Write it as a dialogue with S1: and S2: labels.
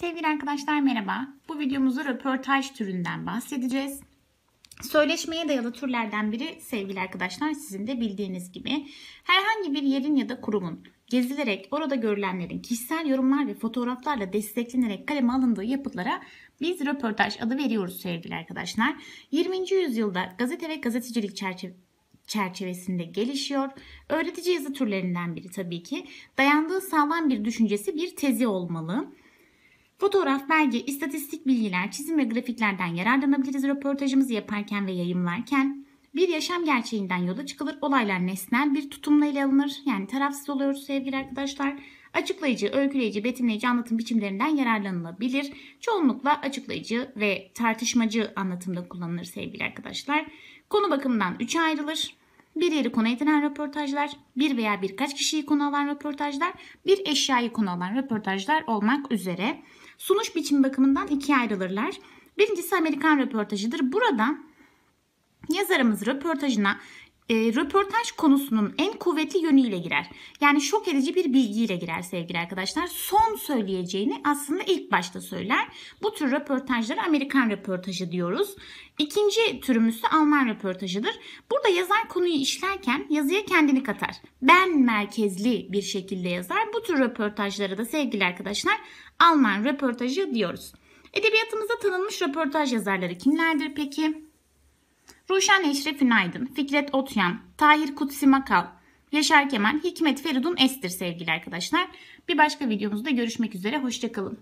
S1: Sevgili arkadaşlar merhaba. Bu videomuzda röportaj türünden bahsedeceğiz. Söyleşmeye dayalı türlerden biri sevgili arkadaşlar sizin de bildiğiniz gibi herhangi bir yerin ya da kurumun gezilerek orada görülenlerin kişisel yorumlar ve fotoğraflarla desteklenerek kaleme alındığı yapıtlara biz röportaj adı veriyoruz sevgili arkadaşlar. 20. yüzyılda gazete ve gazetecilik çerçeve çerçevesinde gelişiyor. Öğretici yazı türlerinden biri tabii ki. Dayandığı sağlam bir düşüncesi bir tezi olmalı. Fotoğraf, belge, istatistik bilgiler, çizim ve grafiklerden yararlanabiliriz röportajımızı yaparken ve yayımlarken. Bir yaşam gerçeğinden yola çıkılır. Olaylar nesnel bir tutumla ele alınır. Yani tarafsız oluyoruz sevgili arkadaşlar. Açıklayıcı, öyküleyici, betimleyici anlatım biçimlerinden yararlanılabilir. Çoğunlukla açıklayıcı ve tartışmacı anlatımda kullanılır sevgili arkadaşlar. Konu bakımından üçe ayrılır. Bir yeri konu edinen röportajlar, bir veya birkaç kişiyi konu alan röportajlar, bir eşyayı konu alan röportajlar olmak üzere. Sunuş biçimi bakımından ikiye ayrılırlar. Birincisi Amerikan röportajıdır. Burada yazarımız röportajına e, röportaj konusunun en kuvvetli yönüyle girer. Yani şok edici bir bilgiyle girer sevgili arkadaşlar. Son söyleyeceğini aslında ilk başta söyler. Bu tür röportajlara Amerikan röportajı diyoruz. İkinci türümüz de Alman röportajıdır. Burada yazar konuyu işlerken yazıya kendini katar. Ben merkezli bir şekilde yazar. Bu tür röportajlara da sevgili arkadaşlar Alman röportajı diyoruz. Edebiyatımızda tanınmış röportaj yazarları kimlerdir peki? Ruşen Eşref Ünaydın, Fikret Otyan, Tahir Kutsi Makal, Yaşar Kemal, Hikmet Feridun Estir sevgili arkadaşlar. Bir başka videomuzda görüşmek üzere. Hoşçakalın.